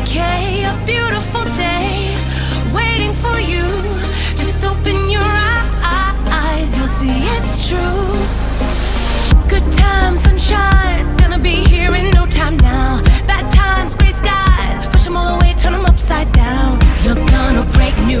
okay, a beautiful day waiting for you. Just open your eyes, you'll see it's true. Good times, sunshine, gonna be here in no time now. Bad times, gray skies, push them all away, turn them upside down. You're gonna break new